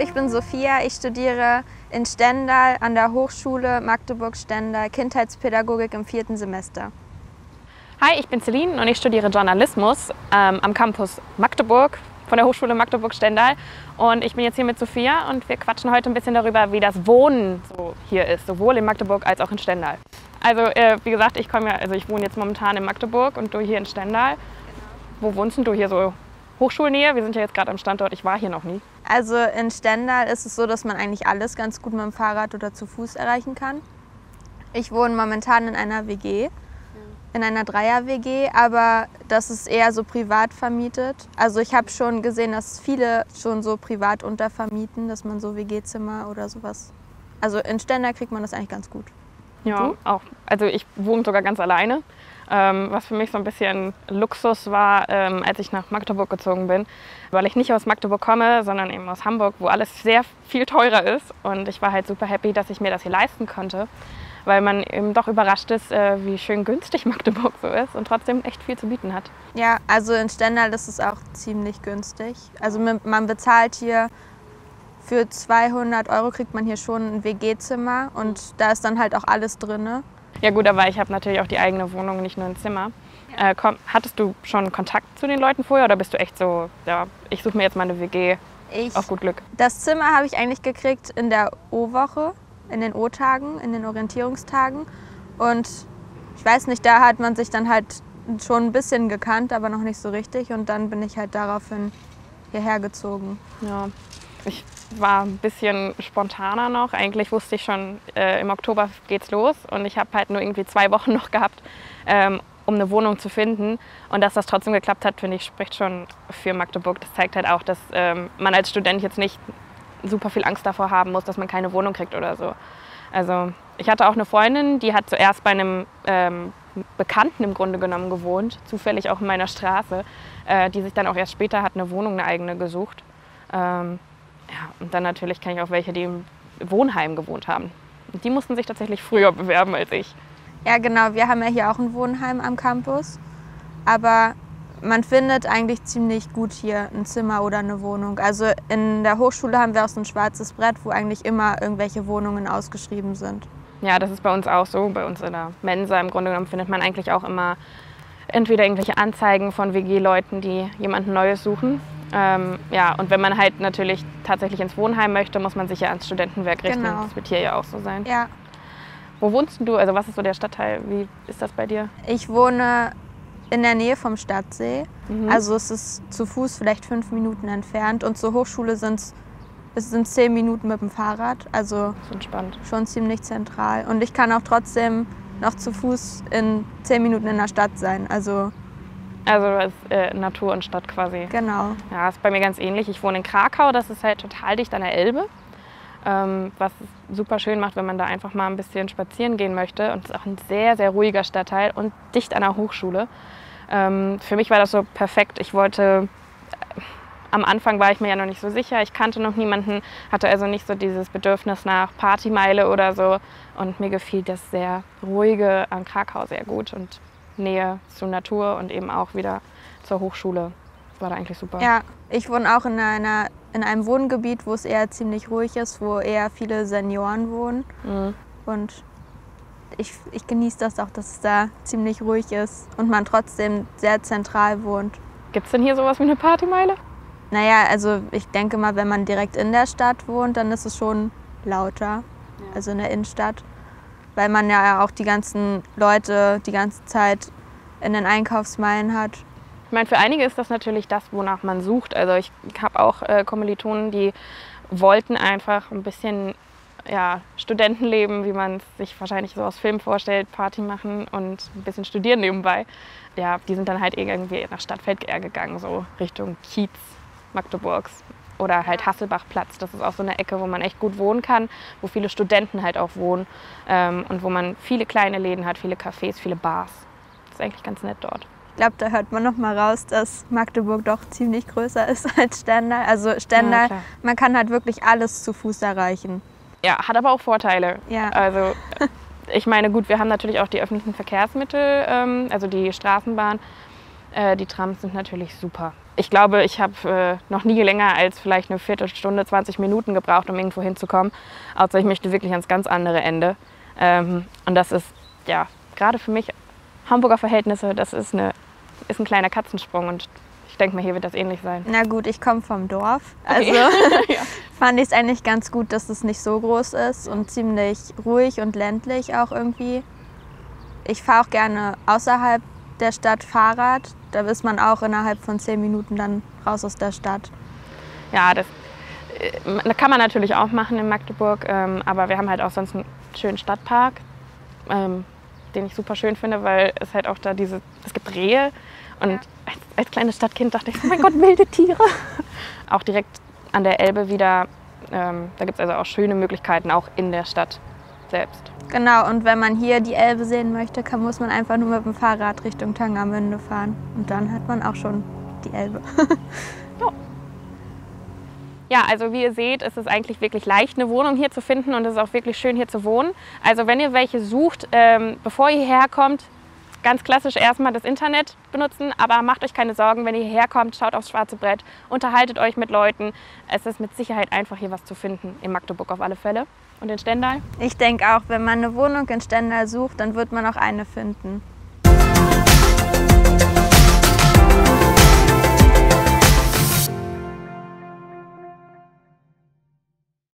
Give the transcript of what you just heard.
Ich bin Sophia. Ich studiere in Stendal an der Hochschule Magdeburg-Stendal Kindheitspädagogik im vierten Semester. Hi, ich bin Celine und ich studiere Journalismus ähm, am Campus Magdeburg von der Hochschule Magdeburg-Stendal. Und ich bin jetzt hier mit Sophia und wir quatschen heute ein bisschen darüber, wie das Wohnen so hier ist, sowohl in Magdeburg als auch in Stendal. Also äh, wie gesagt, ich komme ja, also ich wohne jetzt momentan in Magdeburg und du hier in Stendal. Wo wohnst denn du hier so? Hochschulnähe? Wir sind ja jetzt gerade am Standort, ich war hier noch nie. Also in Stendal ist es so, dass man eigentlich alles ganz gut mit dem Fahrrad oder zu Fuß erreichen kann. Ich wohne momentan in einer WG, in einer Dreier-WG, aber das ist eher so privat vermietet. Also ich habe schon gesehen, dass viele schon so privat untervermieten, dass man so WG-Zimmer oder sowas. Also in Stendal kriegt man das eigentlich ganz gut. Ja, Du? auch. Also ich wohne sogar ganz alleine. Ähm, was für mich so ein bisschen Luxus war, ähm, als ich nach Magdeburg gezogen bin, weil ich nicht aus Magdeburg komme, sondern eben aus Hamburg, wo alles sehr viel teurer ist. Und ich war halt super happy, dass ich mir das hier leisten konnte, weil man eben doch überrascht ist, äh, wie schön günstig Magdeburg so ist und trotzdem echt viel zu bieten hat. Ja, also in Stendal ist es auch ziemlich günstig. Also man man bezahlt hier für 200 Euro kriegt man hier schon ein WG-Zimmer und da ist dann halt auch alles drin. Ja gut, aber ich habe natürlich auch die eigene Wohnung, nicht nur ein Zimmer. Äh, komm, hattest du schon Kontakt zu den Leuten vorher oder bist du echt so, ja, ich suche mir jetzt mal eine WG Ich, auf gut Glück? das Zimmer habe ich eigentlich gekriegt in der O-Woche, in den O-Tagen, in den Orientierungstagen. Und ich weiß nicht, da hat man sich dann halt schon ein bisschen gekannt, aber noch nicht so richtig. Und dann bin ich halt daraufhin hierher gezogen. Ja, ich war ein bisschen spontaner noch. Eigentlich wusste ich schon, äh, im Oktober geht's los und ich habe halt nur irgendwie zwei Wochen noch gehabt, ähm, um eine Wohnung zu finden. Und dass das trotzdem geklappt hat, finde ich, spricht schon für Magdeburg. Das zeigt halt auch, dass ähm, man als Student jetzt nicht super viel Angst davor haben muss, dass man keine Wohnung kriegt oder so. Also ich hatte auch eine Freundin, die hat zuerst bei einem ähm, Bekannten im Grunde genommen gewohnt, zufällig auch in meiner Straße, äh, die sich dann auch erst später hat eine Wohnung, eine eigene gesucht. Ähm, ja, und dann natürlich kenne ich auch welche, die im Wohnheim gewohnt haben. Und die mussten sich tatsächlich früher bewerben als ich. Ja, genau. Wir haben ja hier auch ein Wohnheim am Campus. Aber man findet eigentlich ziemlich gut hier ein Zimmer oder eine Wohnung. Also in der Hochschule haben wir auch so ein schwarzes Brett, wo eigentlich immer irgendwelche Wohnungen ausgeschrieben sind. Ja, das ist bei uns auch so. Bei uns in der Mensa im Grunde genommen findet man eigentlich auch immer entweder irgendwelche Anzeigen von WG-Leuten, die jemanden Neues suchen. Ähm, ja, und wenn man halt natürlich tatsächlich ins Wohnheim möchte, muss man sich ja ans Studentenwerk richten. Genau. Das wird hier ja auch so sein. Ja, Wo wohnst du? Also was ist so der Stadtteil? Wie ist das bei dir? ich wohne in der Nähe vom Stadtsee. Mhm. Also es ist zu Fuß vielleicht fünf Minuten entfernt. Und zur Hochschule sind es sind zehn Minuten mit dem Fahrrad. Also Das ist entspannt. schon ziemlich zentral. Und ich kann auch trotzdem noch zu Fuß in zehn Minuten in der Stadt sein. Also Also ist äh, Natur und Stadt quasi. genau. Ja, ist bei mir ganz ähnlich. Ich wohne in Krakau, das ist halt total dicht an der Elbe. Ähm, was es super schön macht, wenn man da einfach mal ein bisschen spazieren gehen möchte. Und es ist auch ein sehr, sehr ruhiger Stadtteil und dicht an der Hochschule. Ähm, für mich war das so perfekt. Ich wollte, äh, am Anfang war ich mir ja noch nicht so sicher. Ich kannte noch niemanden, hatte also nicht so dieses Bedürfnis nach Partymeile oder so. Und mir gefiel das sehr ruhige an Krakau sehr gut und Nähe zur Natur und eben auch wieder zur Hochschule. War da eigentlich super. Ja, ich wohne auch in, einer, in einem Wohngebiet, wo es eher ziemlich ruhig ist, wo eher viele Senioren wohnen. Mhm. Und ich, ich genieße das auch, dass es da ziemlich ruhig ist und man trotzdem sehr zentral wohnt. Gibt es denn hier sowas wie eine Partymeile? Naja, also ich denke mal, wenn man direkt in der Stadt wohnt, dann ist es schon lauter, also in der Innenstadt, weil man ja auch die ganzen Leute die ganze Zeit in den Einkaufsmeilen hat. Ich meine, für einige ist das natürlich das, wonach man sucht. Also ich habe auch äh, Kommilitonen, die wollten einfach ein bisschen ja, Studentenleben, wie man es sich wahrscheinlich so aus Filmen vorstellt, Party machen und ein bisschen studieren nebenbei. Ja, die sind dann halt irgendwie nach Stadtfeld gegangen, so Richtung Kiez Magdeburgs oder halt Hasselbachplatz. Das ist auch so eine Ecke, wo man echt gut wohnen kann, wo viele Studenten halt auch wohnen ähm, und wo man viele kleine Läden hat, viele Cafés, viele Bars. Das ist eigentlich ganz nett dort. Ich glaube, da hört man noch mal raus, dass Magdeburg doch ziemlich größer ist als Stendal. Also Stendal, Ja, man kann halt wirklich alles zu Fuß erreichen. Ja, hat aber auch Vorteile. Ja. Also ich meine, gut, wir haben natürlich auch die öffentlichen Verkehrsmittel, ähm, also die Straßenbahn. Äh, die Trams sind natürlich super. Ich glaube, ich habe äh, noch nie länger als vielleicht eine Viertelstunde, 20 Minuten gebraucht, um irgendwo hinzukommen. Außer ich möchte wirklich ans ganz andere Ende. Ähm, und das ist, ja, gerade für mich Hamburger Verhältnisse, das ist, eine, ist ein kleiner Katzensprung und ich denke mal, hier wird das ähnlich sein. Na gut, ich komme vom Dorf. Also ja. fand ich es eigentlich ganz gut, dass es nicht so groß ist und ziemlich ruhig und ländlich auch irgendwie. Ich fahre auch gerne außerhalb der Stadt Fahrrad. Da ist man auch innerhalb von zehn Minuten dann raus aus der Stadt. Ja, das, äh, kann man natürlich auch machen in Magdeburg, ähm, aber wir haben halt auch sonst einen schönen Stadtpark, ähm, den ich super schön finde, weil es halt auch da diese, es gibt Rehe und ja. als, als kleines Stadtkind dachte ich, oh mein Gott, wilde Tiere. auch direkt an der Elbe wieder, ähm, da gibt es also auch schöne Möglichkeiten, auch in der Stadt selbst. Genau, und wenn man hier die Elbe sehen möchte, kann, muss man einfach nur mit dem Fahrrad Richtung Tangermünde fahren. Und dann hat man auch schon die Elbe. ja. Also wie ihr seht, ist es eigentlich wirklich leicht, eine Wohnung hier zu finden und es ist auch wirklich schön hier zu wohnen. Also wenn ihr welche sucht, ähm, bevor ihr hierher kommt, ganz klassisch erstmal das Internet benutzen, aber macht euch keine Sorgen, wenn ihr hierher kommt, schaut aufs schwarze Brett, unterhaltet euch mit Leuten. Es ist mit Sicherheit einfach hier was zu finden, in Magdeburg auf alle Fälle. Und in Stendal? Ich denke auch, wenn man eine Wohnung in Stendal sucht, dann wird man auch eine finden.